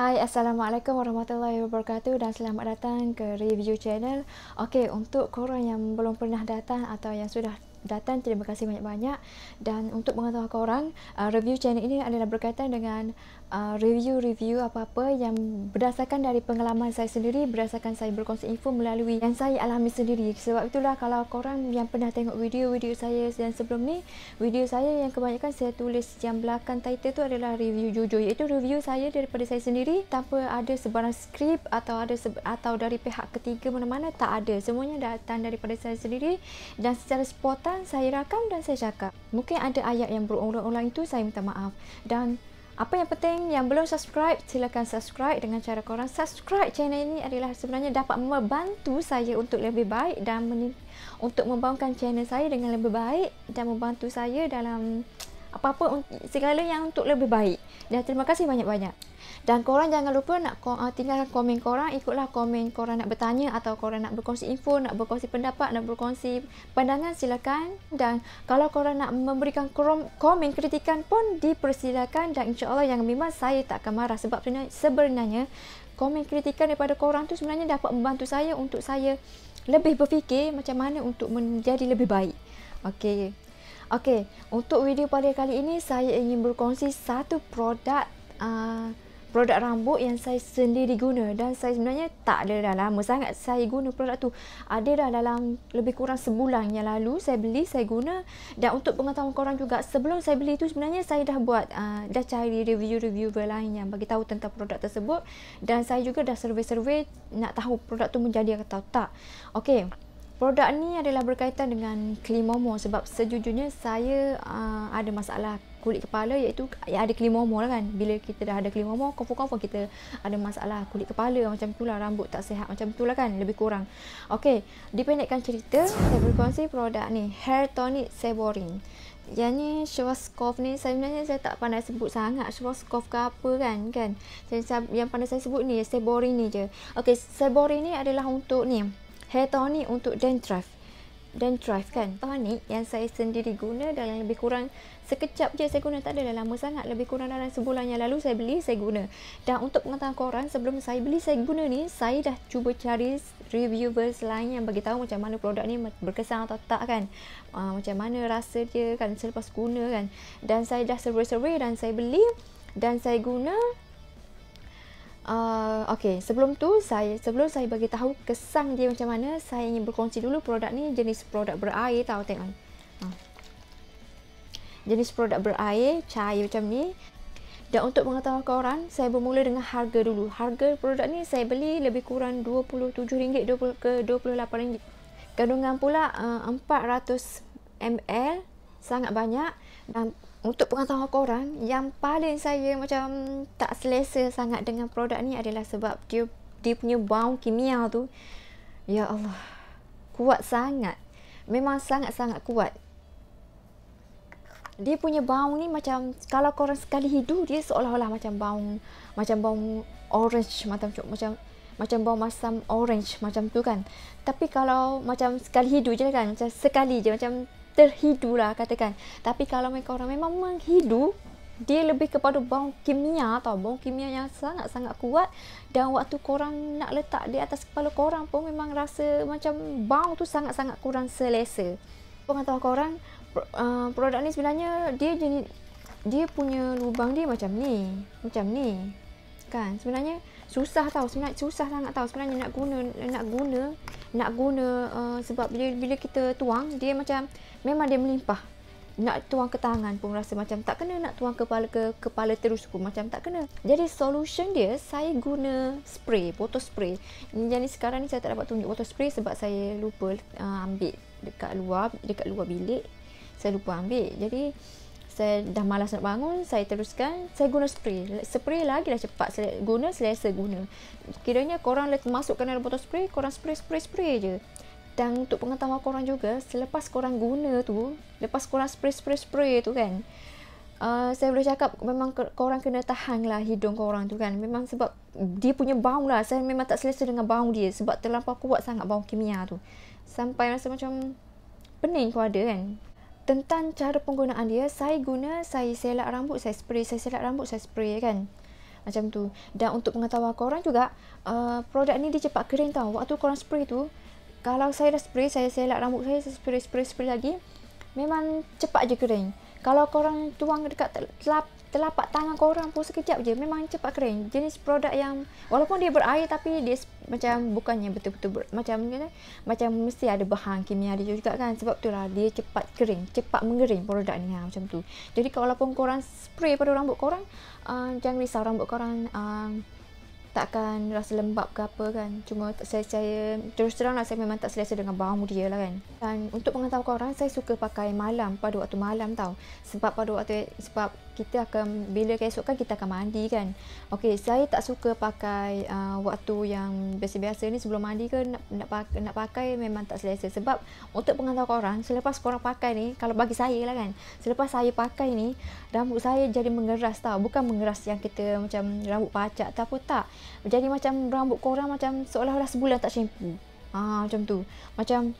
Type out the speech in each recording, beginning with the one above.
Hai, Assalamualaikum warahmatullahi wabarakatuh dan selamat datang ke review channel. Okey, untuk korang yang belum pernah datang atau yang sudah datang terima kasih banyak-banyak. Dan untuk mengetahui korang uh, review channel ini adalah berkaitan dengan uh, review-review apa-apa yang berdasarkan dari pengalaman saya sendiri berdasarkan saya berkongsi info melalui yang saya alami sendiri. Sebab itulah kalau korang yang pernah tengok video-video saya yang sebelum ni video saya yang kebanyakan saya tulis yang belakang title tu adalah review jujur iaitu review saya daripada saya sendiri tanpa ada sebarang skrip atau ada atau dari pihak ketiga mana-mana tak ada. Semuanya datang daripada saya sendiri. Dan secara spontan datang, saya rakam dan saya cakap. Mungkin ada ayat yang berulang-ulang itu, saya minta maaf. Dan apa yang penting, yang belum subscribe, silakan subscribe dengan cara korang subscribe channel ini adalah sebenarnya dapat membantu saya untuk lebih baik dan untuk membangunkan channel saya dengan lebih baik dan membantu saya dalam apa-apa segala yang untuk lebih baik. Dan terima kasih banyak-banyak. Dan korang jangan lupa nak uh, tinggalkan komen korang, ikutlah komen korang nak bertanya atau korang nak berkongsi info, nak berkongsi pendapat, nak berkongsi pandangan silakan. Dan kalau korang nak memberikan komen kritikan pun dipersilakan dan insya-Allah yang memang saya tak akan marah sebab sebenarnya, komen kritikan daripada korang tu sebenarnya dapat membantu saya untuk saya lebih berfikir macam mana untuk menjadi lebih baik. Okey. Okey, untuk video pada kali ini saya ingin berkongsi satu produk uh, produk rambut yang saya sendiri guna dan saya sebenarnya tak ada dah lama sangat saya guna produk tu. Ada dah dalam lebih kurang sebulan yang lalu saya beli, saya guna dan untuk pengetahuan korang juga sebelum saya beli tu sebenarnya saya dah buat uh, dah cari review-review lain yang bagi tahu tentang produk tersebut dan saya juga dah survey-survey nak tahu produk tu menjadi atau tak. Okey. Produk ni adalah berkaitan dengan klimomo sebab sejujurnya saya uh, ada masalah kulit kepala iaitu ya ada klimomo lah kan. Bila kita dah ada klimomo, confirm-confirm kita ada masalah kulit kepala macam tu lah, rambut tak sihat macam tu lah kan, lebih kurang. Okey, dipendekkan cerita, saya berkongsi produk ni, Hair Tonic Seborin. Yang ni Schwarzkopf ni sebenarnya saya tak pandai sebut sangat Schwarzkopf ke apa kan kan. Saya, yang pandai saya sebut ni Seborin ni je. Okey, Seborin ni adalah untuk ni hair tonic untuk dandruff. Dandruff kan? Tonic yang saya sendiri guna dan yang lebih kurang sekejap je saya guna. Tak ada dah lama sangat. Lebih kurang dalam sebulan yang lalu saya beli saya guna. Dan untuk pengetahuan korang sebelum saya beli saya guna ni saya dah cuba cari reviewers lain yang bagi tahu macam mana produk ni berkesan atau tak kan. Uh, macam mana rasa dia kan selepas guna kan. Dan saya dah survey-survey dan saya beli dan saya guna Uh, okay, sebelum tu saya sebelum saya bagi tahu kesan dia macam mana, saya ingin berkongsi dulu produk ni jenis produk berair tahu tengok. Uh. Jenis produk berair, cair macam ni. Dan untuk mengetahui korang, saya bermula dengan harga dulu. Harga produk ni saya beli lebih kurang RM27 20 ke RM28. Kandungan pula uh, 400 ml, sangat banyak dan untuk pengetahuan korang yang paling saya macam tak selesa sangat dengan produk ni adalah sebab dia dia punya bau kimia tu ya Allah kuat sangat. Memang sangat-sangat kuat. Dia punya bau ni macam kalau korang sekali hidu dia seolah-olah macam bau macam bau orange macam macam macam bau masam orange macam tu kan. Tapi kalau macam sekali hidu je kan macam sekali je macam terhidu lah katakan. Tapi kalau mereka orang memang menghidu, dia lebih kepada bau kimia tau. Bau kimia yang sangat-sangat kuat. Dan waktu korang nak letak di atas kepala korang pun memang rasa macam bau tu sangat-sangat kurang selesa. Tahu korang, uh, produk ni sebenarnya dia jenis dia punya lubang dia macam ni. Macam ni. Kan? Sebenarnya susah tau. Sebenarnya susah sangat tau. Sebenarnya nak guna nak guna nak guna uh, sebab bila bila kita tuang dia macam memang dia melimpah nak tuang ke tangan pun rasa macam tak kena nak tuang kepala ke kepala terus pun macam tak kena jadi solution dia saya guna spray botol spray jadi sekarang ni saya tak dapat tunjuk botol spray sebab saya lupa uh, ambil dekat luar dekat luar bilik saya lupa ambil jadi saya dah malas nak bangun saya teruskan. Saya guna spray. Spray lagi dah cepat. Saya guna selesa guna. Kiranya korang let masukkan dalam botol spray korang spray spray spray je. Dan untuk pengetahuan korang juga selepas korang guna tu lepas korang spray spray spray tu kan Uh, saya boleh cakap memang korang kena tahan lah hidung korang tu kan. Memang sebab dia punya bau lah. Saya memang tak selesa dengan bau dia sebab terlampau kuat sangat bau kimia tu. Sampai rasa macam pening kau ada kan tentang cara penggunaan dia saya guna saya selak rambut saya spray saya selak rambut saya spray kan? Macam tu. Dan untuk pengetahuan korang juga uh, produk ni dia cepat kering tau. Waktu korang spray tu kalau saya dah spray saya selak rambut saya saya spray spray spray lagi memang cepat je kering kalau korang tuang dekat telap, telapak tangan korang pun sekejap je memang cepat kering. Jenis produk yang walaupun dia berair tapi dia macam bukannya betul-betul ber, macam ni macam mesti ada bahan kimia dia juga kan. Sebab tu lah dia cepat kering cepat mengering produk ni. Ha, macam tu. Jadi kalau walaupun korang spray pada rambut korang uh, jangan risau rambut korang uh, takkan rasa lembab ke apa kan. Cuma saya, saya terus terang lah saya memang tak selesa dengan bau dia lah kan. Dan untuk pengetahuan korang saya suka pakai malam pada waktu malam tau. Sebab pada waktu sebab kita akan bila keesokan kita akan mandi kan. Okey saya tak suka pakai uh, waktu yang biasa-biasa ni sebelum mandi ke nak nak pakai, nak pakai memang tak selesa. Sebab untuk pengetahuan korang selepas korang pakai ni kalau bagi saya lah kan selepas saya pakai ni rambut saya jadi mengeras tau. Bukan mengeras yang kita macam rambut pacak atau apa tak. Jadi macam rambut korang macam seolah-olah sebulan tak shampoo. Ah macam tu. Macam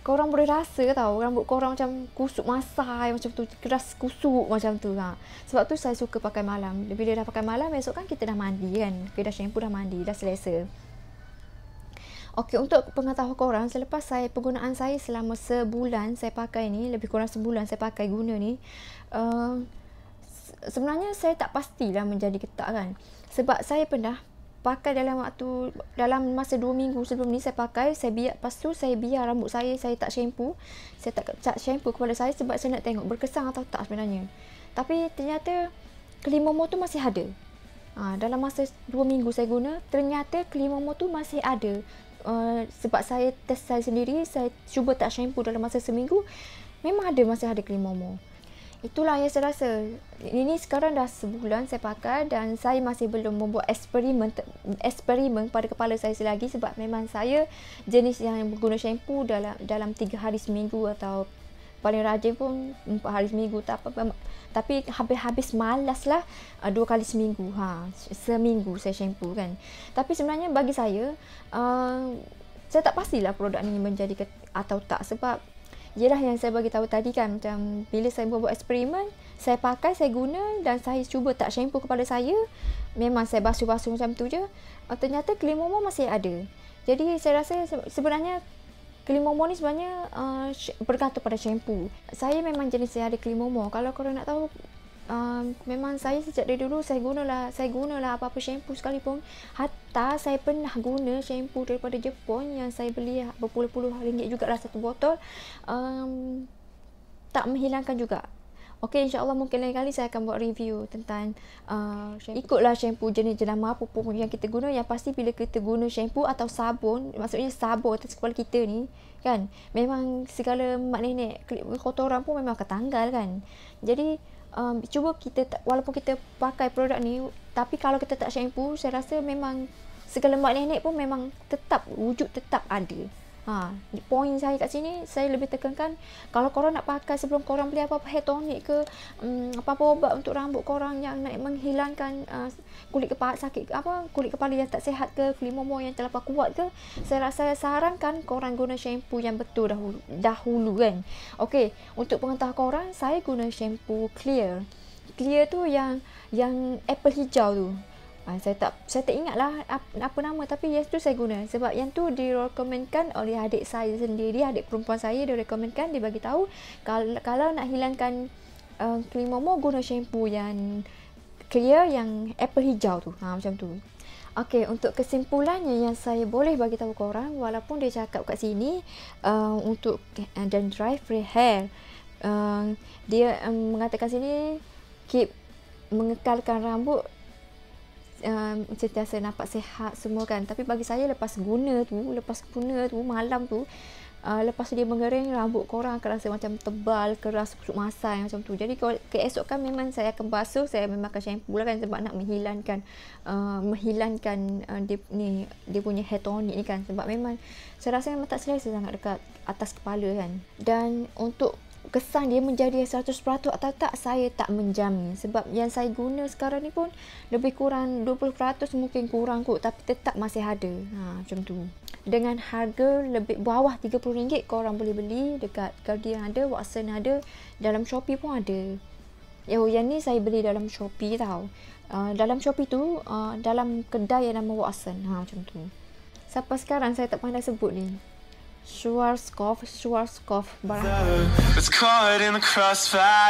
korang boleh rasa tau rambut korang macam kusuk masai macam tu keras kusuk macam tu ha. sebab tu saya suka pakai malam. Bila dah pakai malam esok kan kita dah mandi kan. Kita dah shampoo dah mandi dah selesa. Okey untuk pengetahuan korang selepas saya penggunaan saya selama sebulan saya pakai ni lebih kurang sebulan saya pakai guna ni uh, sebenarnya saya tak pastilah menjadi ketak kan. Sebab saya pernah pakai dalam waktu dalam masa 2 minggu sebelum ni saya pakai saya biar lepas tu saya biar rambut saya saya tak shampoo saya tak tak shampoo kepada saya sebab saya nak tengok berkesan atau tak sebenarnya. Tapi ternyata kelimomo tu masih ada. Ha, dalam masa 2 minggu saya guna ternyata kelimomo tu masih ada. Uh, sebab saya test saya sendiri saya cuba tak shampoo dalam masa seminggu memang ada masih ada kelimomo itulah yang saya rasa. Ini sekarang dah sebulan saya pakai dan saya masih belum membuat eksperimen eksperimen pada kepala saya selagi sebab memang saya jenis yang guna shampoo dalam dalam 3 hari seminggu atau paling rajin pun 4 hari seminggu tak apa tapi habis-habis malas lah uh, dua kali seminggu. Ha seminggu saya shampoo kan. Tapi sebenarnya bagi saya uh, saya tak pastilah produk ni menjadi atau tak sebab Yelah yang saya bagi tahu tadi kan macam bila saya buat eksperimen, saya pakai, saya guna dan saya cuba tak shampoo kepada saya, memang saya basuh-basuh macam tu je. Uh, ternyata kelimomo masih ada. Jadi saya rasa sebenarnya kelimomo ni sebenarnya uh, bergantung pada shampoo. Saya memang jenis saya ada kelimomo. Kalau korang nak tahu um, memang saya sejak dari dulu saya gunalah saya gunalah apa-apa shampoo sekalipun hatta saya pernah guna shampoo daripada Jepun yang saya beli berpuluh-puluh ringgit juga lah satu botol um, tak menghilangkan juga Okey, insyaAllah mungkin lain kali saya akan buat review tentang uh, shampoo. Ikutlah shampoo jenis jenama apa pun yang kita guna. Yang pasti bila kita guna shampoo atau sabun, maksudnya sabun atas kepala kita ni, kan, memang segala mak nenek kotoran pun memang akan tanggal kan. Jadi, um, cuba kita walaupun kita pakai produk ni tapi kalau kita tak shampoo saya rasa memang segala mak nenek pun memang tetap wujud tetap ada Ha, point saya kat sini saya lebih tekankan kalau korang nak pakai sebelum korang beli apa-apa hair tonic ke um, apa-apa ubat untuk rambut korang yang nak menghilangkan uh, kulit kepala sakit apa kulit kepala yang tak sihat ke kulit momo yang terlalu kuat ke saya rasa sarankan korang guna shampoo yang betul dahulu dahulu kan. Okey untuk pengetahuan korang saya guna shampoo clear. Clear tu yang yang apple hijau tu Uh, saya tak saya tak ingatlah apa, apa nama tapi yang tu saya guna. Sebab yang tu direkomendkan oleh adik saya sendiri adik perempuan saya dia rekomenkan dia bagi tahu kalau kalau nak hilangkan uh, cream momo guna shampoo yang clear yang apple hijau tu. Ha macam tu. Okey, untuk kesimpulannya yang saya boleh bagi tahu korang walaupun dia cakap kat sini uh, untuk uh, dan dry free hair uh, dia um, mengatakan sini keep mengekalkan rambut um, sentiasa nampak sehat semua kan. Tapi bagi saya lepas guna tu lepas guna tu malam tu uh, lepas dia mengering rambut korang akan rasa macam tebal keras kusuk masai macam tu. Jadi keesokan memang saya akan basuh saya memang akan shampoo lah kan sebab nak menghilangkan uh, menghilangkan uh, dia, ni, dia punya hair tonic ni kan. Sebab memang saya rasa memang tak selesa sangat dekat atas kepala kan. Dan untuk kesan dia menjadi 100% atau tak saya tak menjamin sebab yang saya guna sekarang ni pun lebih kurang 20% mungkin kurang kot tapi tetap masih ada ha, macam tu dengan harga lebih bawah RM30 korang boleh beli dekat Guardian ada Watson ada dalam Shopee pun ada Yang, yang ni saya beli dalam Shopee tau. Uh, dalam Shopee tu, uh, dalam kedai yang nama Watson. Ha, macam tu. Sampai sekarang saya tak pandai sebut ni. Schwarzkopf, Schwarzkopf, bara. It's caught in the crossfire.